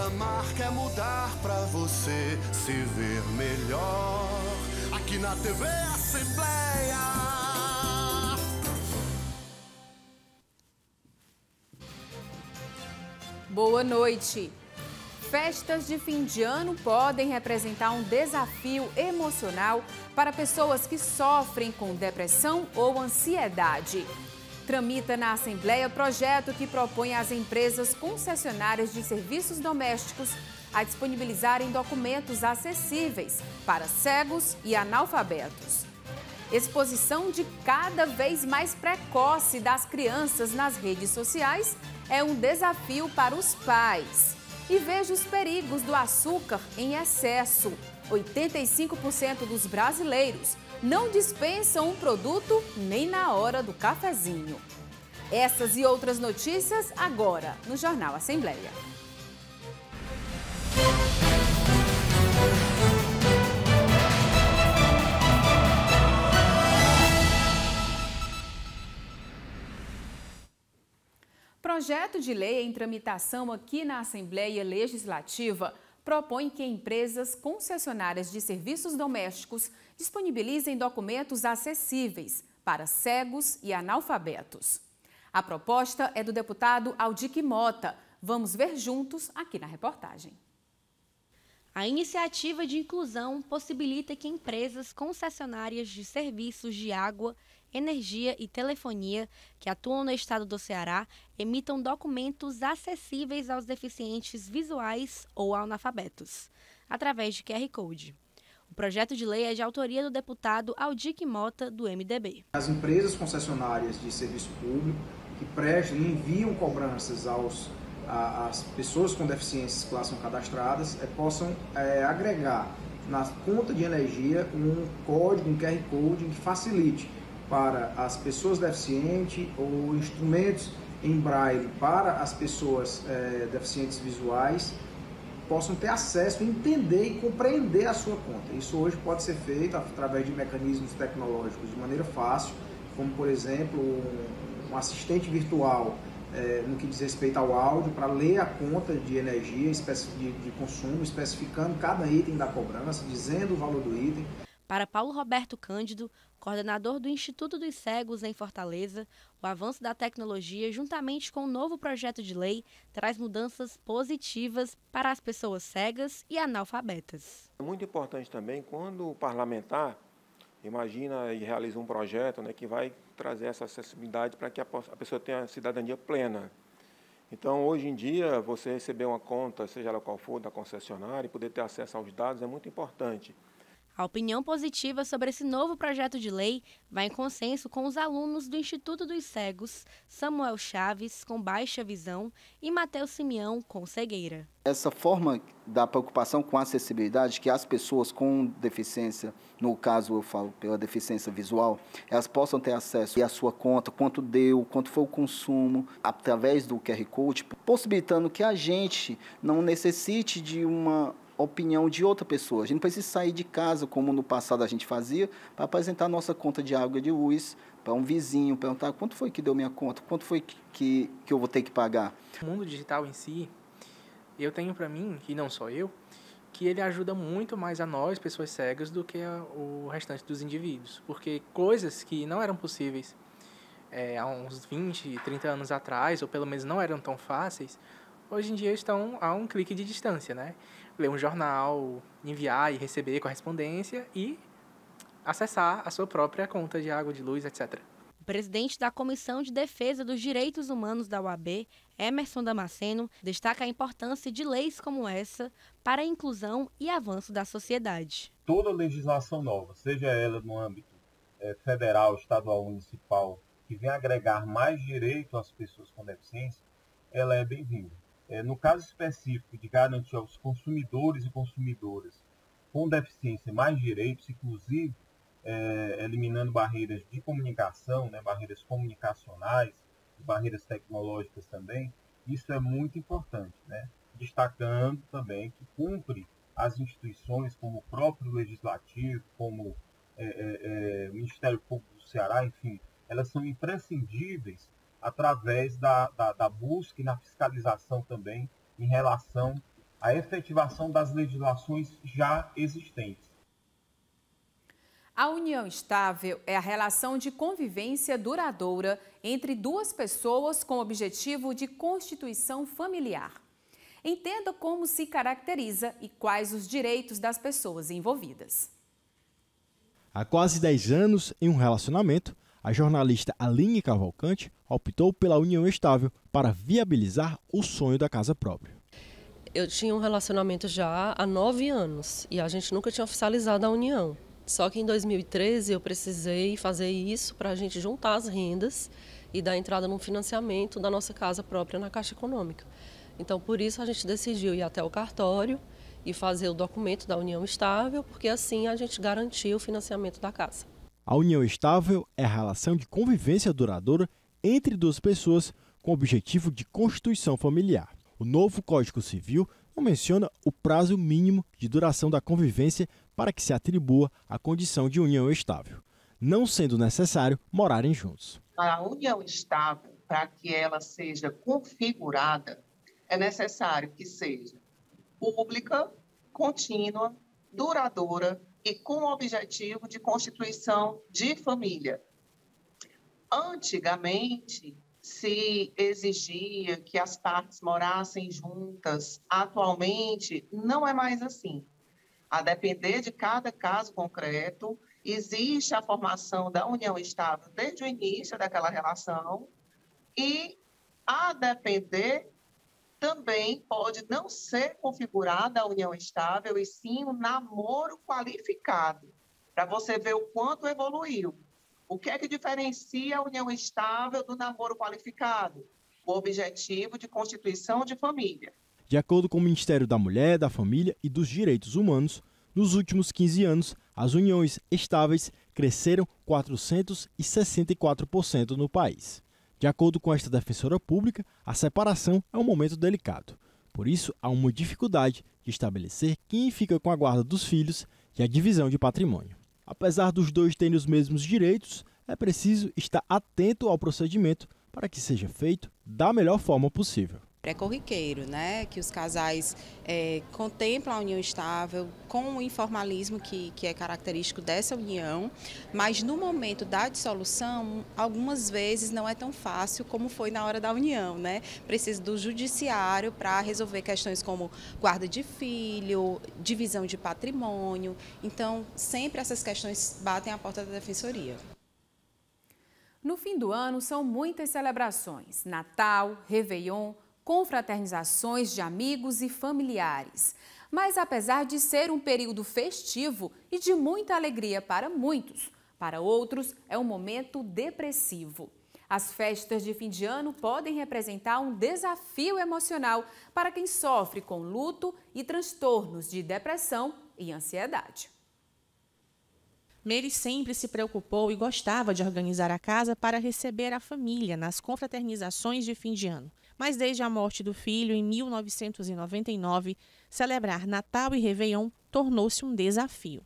nossa marca é mudar pra você se ver melhor. Aqui na TV Assembleia. Boa noite. Festas de fim de ano podem representar um desafio emocional para pessoas que sofrem com depressão ou ansiedade. Tramita na Assembleia projeto que propõe às empresas concessionárias de serviços domésticos a disponibilizarem documentos acessíveis para cegos e analfabetos. Exposição de cada vez mais precoce das crianças nas redes sociais é um desafio para os pais e veja os perigos do açúcar em excesso. 85% dos brasileiros não dispensam um produto nem na hora do cafezinho. Essas e outras notícias agora no Jornal Assembleia. Projeto de lei em tramitação aqui na Assembleia Legislativa propõe que empresas concessionárias de serviços domésticos disponibilizem documentos acessíveis para cegos e analfabetos. A proposta é do deputado Aldic Mota. Vamos ver juntos aqui na reportagem. A iniciativa de inclusão possibilita que empresas concessionárias de serviços de água, energia e telefonia que atuam no estado do Ceará emitam documentos acessíveis aos deficientes visuais ou analfabetos, através de QR Code. O projeto de lei é de autoria do deputado Aldic Mota, do MDB. As empresas concessionárias de serviço público que prestam e enviam cobranças aos as pessoas com deficiências que lá são cadastradas é, possam é, agregar na conta de energia um código, um QR Code que facilite para as pessoas deficientes ou instrumentos em braille para as pessoas é, deficientes visuais possam ter acesso, entender e compreender a sua conta. Isso hoje pode ser feito através de mecanismos tecnológicos de maneira fácil, como por exemplo um, assistente virtual é, no que diz respeito ao áudio para ler a conta de energia de, de consumo, especificando cada item da cobrança, dizendo o valor do item. Para Paulo Roberto Cândido, coordenador do Instituto dos Cegos em Fortaleza, o avanço da tecnologia, juntamente com o novo projeto de lei, traz mudanças positivas para as pessoas cegas e analfabetas. É muito importante também quando o parlamentar imagina e realiza um projeto né, que vai trazer essa acessibilidade para que a pessoa tenha cidadania plena. Então, hoje em dia, você receber uma conta, seja ela qual for, da concessionária e poder ter acesso aos dados é muito importante. A opinião positiva sobre esse novo projeto de lei vai em consenso com os alunos do Instituto dos Cegos, Samuel Chaves, com baixa visão, e Matheus Simeão, com cegueira. Essa forma da preocupação com a acessibilidade, que as pessoas com deficiência, no caso eu falo pela deficiência visual, elas possam ter acesso à sua conta, quanto deu, quanto foi o consumo, através do QR Code, possibilitando que a gente não necessite de uma opinião de outra pessoa. A gente não precisa sair de casa, como no passado a gente fazia, para apresentar nossa conta de água e de luz para um vizinho, perguntar quanto foi que deu minha conta, quanto foi que, que, que eu vou ter que pagar. O mundo digital em si, eu tenho para mim, e não só eu, que ele ajuda muito mais a nós, pessoas cegas, do que o restante dos indivíduos. Porque coisas que não eram possíveis é, há uns 20, 30 anos atrás, ou pelo menos não eram tão fáceis, hoje em dia estão a um clique de distância, né? ler um jornal, enviar e receber correspondência e acessar a sua própria conta de água, de luz, etc. O presidente da Comissão de Defesa dos Direitos Humanos da UAB, Emerson Damasceno, destaca a importância de leis como essa para a inclusão e avanço da sociedade. Toda legislação nova, seja ela no âmbito é, federal, estadual, municipal, que venha agregar mais direito às pessoas com deficiência, ela é bem-vinda. É, no caso específico de garantir aos consumidores e consumidoras com deficiência mais direitos, inclusive é, eliminando barreiras de comunicação, né, barreiras comunicacionais, barreiras tecnológicas também, isso é muito importante, né? destacando também que cumpre as instituições como o próprio Legislativo, como é, é, é, o Ministério Público do Ceará, enfim, elas são imprescindíveis através da, da, da busca e na fiscalização também em relação a efetivação das legislações já existentes. A união estável é a relação de convivência duradoura entre duas pessoas com objetivo de constituição familiar. Entenda como se caracteriza e quais os direitos das pessoas envolvidas. Há quase 10 anos, em um relacionamento, a jornalista Aline Cavalcante optou pela união estável para viabilizar o sonho da casa própria. Eu tinha um relacionamento já há nove anos e a gente nunca tinha oficializado a união. Só que em 2013 eu precisei fazer isso para a gente juntar as rendas e dar entrada no financiamento da nossa casa própria na Caixa Econômica. Então, por isso, a gente decidiu ir até o cartório e fazer o documento da união estável, porque assim a gente garantia o financiamento da casa. A união estável é a relação de convivência duradoura entre duas pessoas com objetivo de constituição familiar. O novo Código Civil não menciona o prazo mínimo de duração da convivência para que se atribua a condição de união estável, não sendo necessário morarem juntos. A união estável, para que ela seja configurada, é necessário que seja pública, contínua, duradoura e com o objetivo de constituição de família. Antigamente, se exigia que as partes morassem juntas. Atualmente, não é mais assim. A depender de cada caso concreto, existe a formação da união estável desde o início daquela relação e, a depender, também pode não ser configurada a união estável e sim o um namoro qualificado, para você ver o quanto evoluiu. O que é que diferencia a união estável do namoro qualificado? O objetivo de constituição de família. De acordo com o Ministério da Mulher, da Família e dos Direitos Humanos, nos últimos 15 anos, as uniões estáveis cresceram 464% no país. De acordo com esta defensora pública, a separação é um momento delicado. Por isso, há uma dificuldade de estabelecer quem fica com a guarda dos filhos e a divisão de patrimônio. Apesar dos dois terem os mesmos direitos, é preciso estar atento ao procedimento para que seja feito da melhor forma possível. É corriqueiro, né? Que os casais é, contemplam a união estável com o informalismo que, que é característico dessa união, mas no momento da dissolução, algumas vezes não é tão fácil como foi na hora da união, né? Precisa do judiciário para resolver questões como guarda de filho, divisão de patrimônio. Então, sempre essas questões batem à porta da defensoria. No fim do ano, são muitas celebrações: Natal, Réveillon confraternizações de amigos e familiares. Mas apesar de ser um período festivo e de muita alegria para muitos, para outros é um momento depressivo. As festas de fim de ano podem representar um desafio emocional para quem sofre com luto e transtornos de depressão e ansiedade. Mary sempre se preocupou e gostava de organizar a casa para receber a família nas confraternizações de fim de ano mas desde a morte do filho em 1999, celebrar Natal e Réveillon tornou-se um desafio.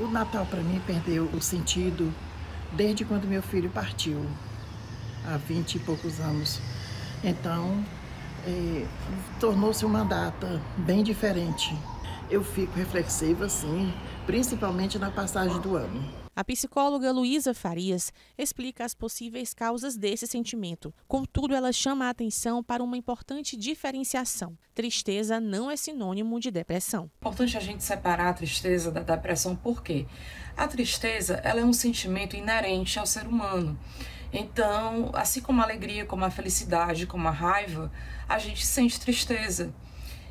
O Natal para mim perdeu o sentido desde quando meu filho partiu, há 20 e poucos anos. Então, é, tornou-se uma data bem diferente. Eu fico reflexiva, sim, principalmente na passagem do ano. A psicóloga Luísa Farias explica as possíveis causas desse sentimento. Contudo, ela chama a atenção para uma importante diferenciação. Tristeza não é sinônimo de depressão. É importante a gente separar a tristeza da depressão, por quê? A tristeza ela é um sentimento inerente ao ser humano. Então, assim como a alegria, como a felicidade, como a raiva, a gente sente tristeza.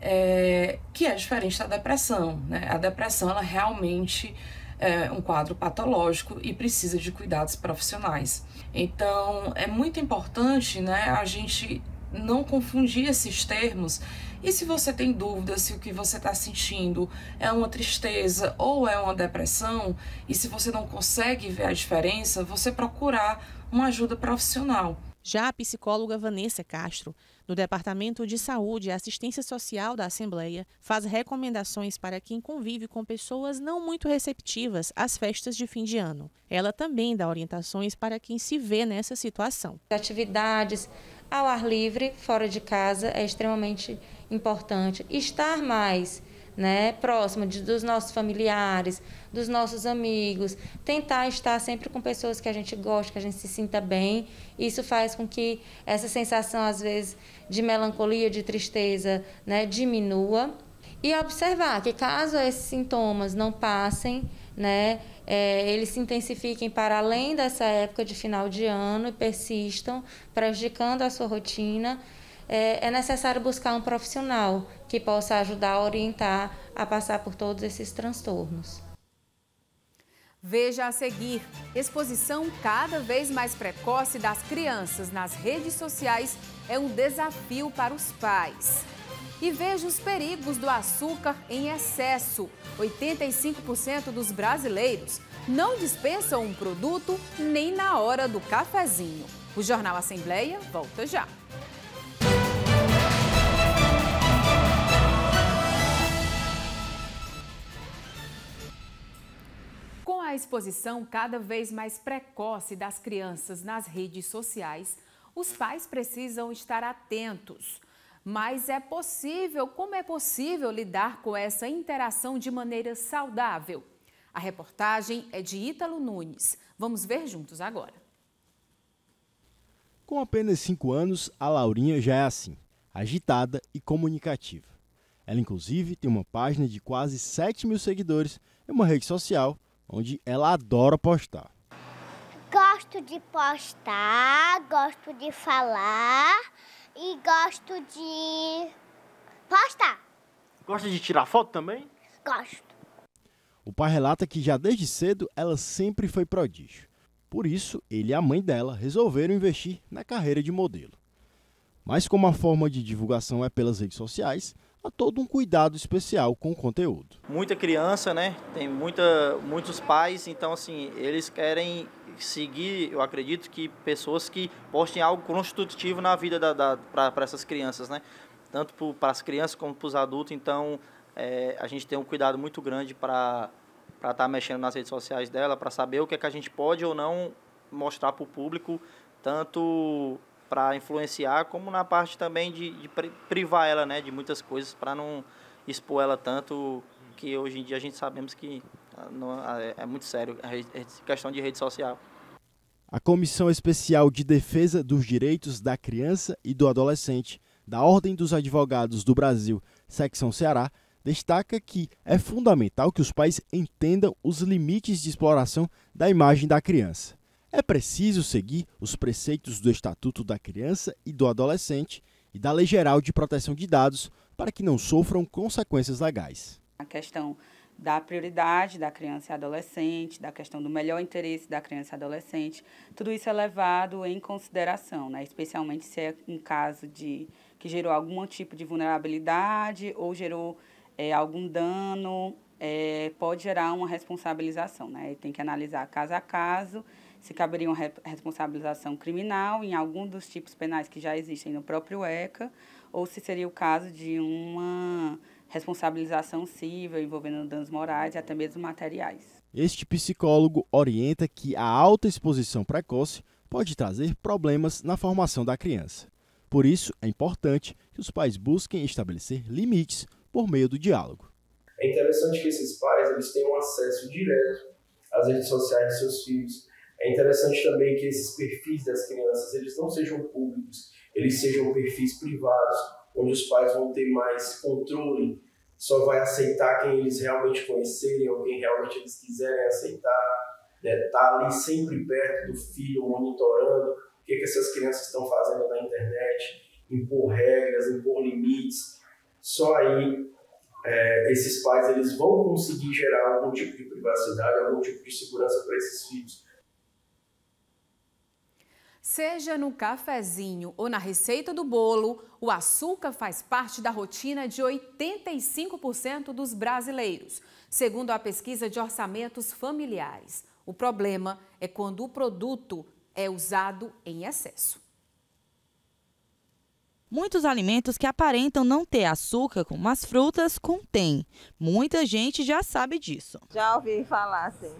É, que é diferente da depressão. Né? A depressão, ela realmente é um quadro patológico e precisa de cuidados profissionais. Então, é muito importante né, a gente não confundir esses termos. E se você tem dúvida se o que você está sentindo é uma tristeza ou é uma depressão, e se você não consegue ver a diferença, você procurar uma ajuda profissional. Já a psicóloga Vanessa Castro, do Departamento de Saúde e Assistência Social da Assembleia, faz recomendações para quem convive com pessoas não muito receptivas às festas de fim de ano. Ela também dá orientações para quem se vê nessa situação. Atividades ao ar livre, fora de casa, é extremamente importante estar mais né, próximo de, dos nossos familiares, dos nossos amigos, tentar estar sempre com pessoas que a gente gosta, que a gente se sinta bem. Isso faz com que essa sensação, às vezes, de melancolia, de tristeza, né, diminua. E observar que caso esses sintomas não passem, né, é, eles se intensifiquem para além dessa época de final de ano e persistam, prejudicando a sua rotina, é, é necessário buscar um profissional que possa ajudar a orientar a passar por todos esses transtornos. Veja a seguir: exposição cada vez mais precoce das crianças nas redes sociais é um desafio para os pais. E veja os perigos do açúcar em excesso. 85% dos brasileiros não dispensam um produto nem na hora do cafezinho. O Jornal Assembleia volta já. A exposição cada vez mais precoce das crianças nas redes sociais, os pais precisam estar atentos. Mas é possível, como é possível lidar com essa interação de maneira saudável? A reportagem é de Ítalo Nunes. Vamos ver juntos agora. Com apenas 5 anos, a Laurinha já é assim, agitada e comunicativa. Ela, inclusive, tem uma página de quase 7 mil seguidores em uma rede social onde ela adora postar. Gosto de postar, gosto de falar e gosto de postar. Gosta de tirar foto também? Gosto. O pai relata que já desde cedo ela sempre foi prodígio. Por isso, ele e a mãe dela resolveram investir na carreira de modelo. Mas como a forma de divulgação é pelas redes sociais, há todo um cuidado especial com o conteúdo. Muita criança, né? Tem muita, muitos pais, então assim, eles querem seguir, eu acredito que pessoas que postem algo construtivo na vida da, da para essas crianças, né? Tanto para as crianças como para os adultos. Então, é, a gente tem um cuidado muito grande para para estar tá mexendo nas redes sociais dela, para saber o que é que a gente pode ou não mostrar para o público, tanto para influenciar, como na parte também de, de privar ela né, de muitas coisas, para não expor ela tanto, que hoje em dia a gente sabemos que não, é, é muito sério a questão de rede social. A Comissão Especial de Defesa dos Direitos da Criança e do Adolescente da Ordem dos Advogados do Brasil, secção Ceará, destaca que é fundamental que os pais entendam os limites de exploração da imagem da criança. É preciso seguir os preceitos do Estatuto da Criança e do Adolescente e da Lei Geral de Proteção de Dados para que não sofram consequências legais. A questão da prioridade da criança e adolescente, da questão do melhor interesse da criança e adolescente, tudo isso é levado em consideração, né? especialmente se é um caso de que gerou algum tipo de vulnerabilidade ou gerou é, algum dano, é, pode gerar uma responsabilização. Né? Tem que analisar caso a caso se caberia uma responsabilização criminal em algum dos tipos penais que já existem no próprio ECA, ou se seria o caso de uma responsabilização civil envolvendo danos morais e até mesmo materiais. Este psicólogo orienta que a alta exposição precoce pode trazer problemas na formação da criança. Por isso, é importante que os pais busquem estabelecer limites por meio do diálogo. É interessante que esses pais eles tenham acesso direto às redes sociais de seus filhos. É interessante também que esses perfis das crianças eles não sejam públicos, eles sejam perfis privados, onde os pais vão ter mais controle, só vai aceitar quem eles realmente conhecerem ou quem realmente eles quiserem aceitar, né? tá ali sempre perto do filho, monitorando o que, que essas crianças estão fazendo na internet, impor regras, impor limites. Só aí é, esses pais eles vão conseguir gerar algum tipo de privacidade, algum tipo de segurança para esses filhos. Seja no cafezinho ou na receita do bolo, o açúcar faz parte da rotina de 85% dos brasileiros, segundo a pesquisa de orçamentos familiares. O problema é quando o produto é usado em excesso. Muitos alimentos que aparentam não ter açúcar, como as frutas, contêm. Muita gente já sabe disso. Já ouvi falar, sim.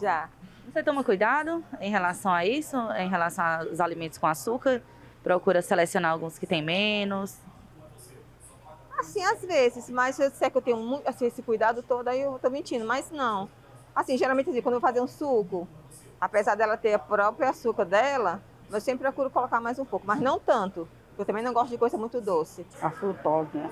Já. Você toma cuidado em relação a isso, em relação aos alimentos com açúcar? Procura selecionar alguns que têm menos? Assim, às vezes, mas se eu disser que eu tenho muito, assim, esse cuidado todo, aí eu tô mentindo, mas não. Assim, geralmente assim, quando eu vou fazer um suco, apesar dela ter o próprio açúcar dela, eu sempre procuro colocar mais um pouco, mas não tanto. Eu também não gosto de coisa muito doce. A frutose, né?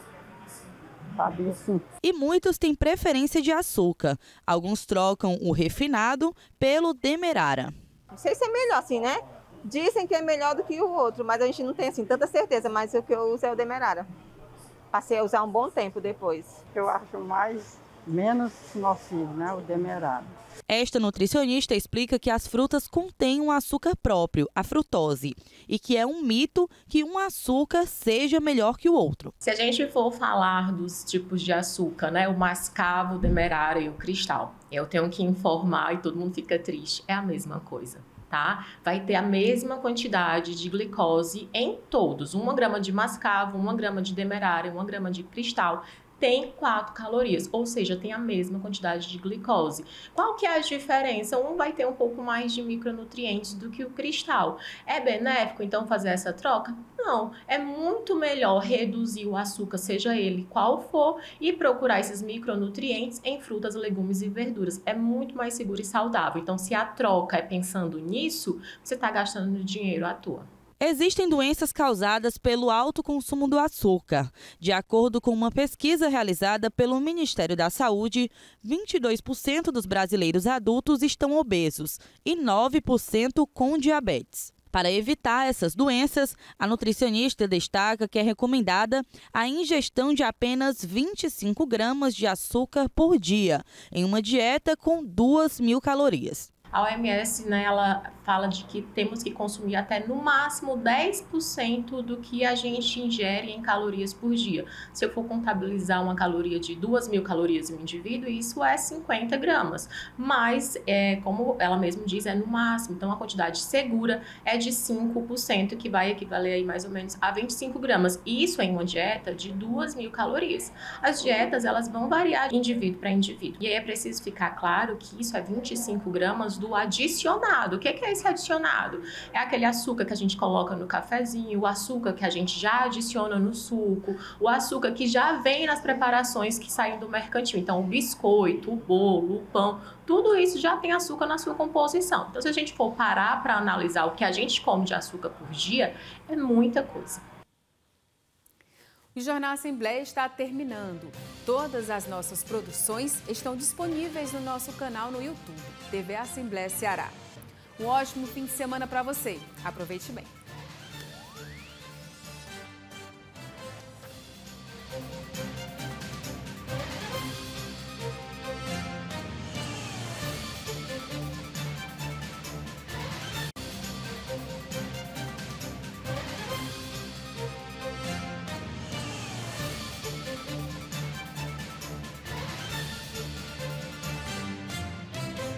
Sabia sim. E muitos têm preferência de açúcar. Alguns trocam o refinado pelo demerara. Não sei se é melhor assim, né? Dizem que é melhor do que o outro, mas a gente não tem assim tanta certeza, mas o que eu uso é o demerara. Passei a usar um bom tempo depois. Eu acho mais menos nocivo, né? O demerara. Esta nutricionista explica que as frutas contêm um açúcar próprio, a frutose, e que é um mito que um açúcar seja melhor que o outro. Se a gente for falar dos tipos de açúcar, né, o mascavo, o demerara e o cristal, eu tenho que informar e todo mundo fica triste, é a mesma coisa. Tá? Vai ter a mesma quantidade de glicose em todos. Uma grama de mascavo, uma grama de demerara, uma grama de cristal tem 4 calorias, ou seja, tem a mesma quantidade de glicose. Qual que é a diferença? Um vai ter um pouco mais de micronutrientes do que o cristal. É benéfico então fazer essa troca? Não, é muito melhor reduzir o açúcar, seja ele qual for, e procurar esses micronutrientes em frutas, legumes e verduras. É muito mais seguro e saudável. Então, se a troca é pensando nisso, você está gastando dinheiro à toa. Existem doenças causadas pelo alto consumo do açúcar. De acordo com uma pesquisa realizada pelo Ministério da Saúde, 22% dos brasileiros adultos estão obesos e 9% com diabetes. Para evitar essas doenças, a nutricionista destaca que é recomendada a ingestão de apenas 25 gramas de açúcar por dia, em uma dieta com 2 mil calorias. A OMS, né, ela fala de que temos que consumir até no máximo 10% do que a gente ingere em calorias por dia. Se eu for contabilizar uma caloria de 2 mil calorias em um indivíduo, isso é 50 gramas. Mas, é, como ela mesma diz, é no máximo. Então, a quantidade segura é de 5%, que vai equivaler aí mais ou menos a 25 gramas. Isso em uma dieta de 2 mil calorias. As dietas, elas vão variar de indivíduo para indivíduo. E aí é preciso ficar claro que isso é 25 gramas do adicionado. O que é esse adicionado? É aquele açúcar que a gente coloca no cafezinho, o açúcar que a gente já adiciona no suco, o açúcar que já vem nas preparações que saem do mercantil. Então, o biscoito, o bolo, o pão, tudo isso já tem açúcar na sua composição. Então, se a gente for parar para analisar o que a gente come de açúcar por dia, é muita coisa. O Jornal Assembleia está terminando. Todas as nossas produções estão disponíveis no nosso canal no YouTube, TV Assembleia Ceará. Um ótimo fim de semana para você. Aproveite bem.